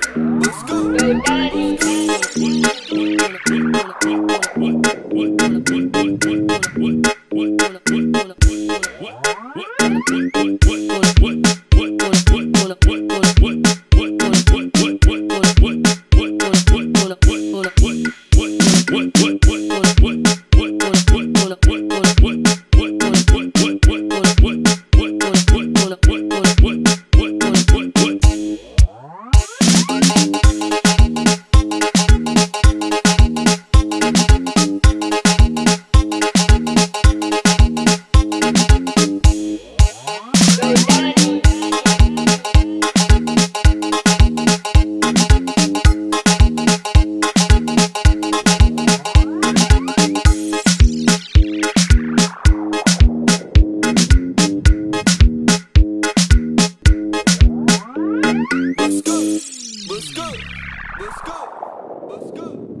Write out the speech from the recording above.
What? What? Let's go. Let's go.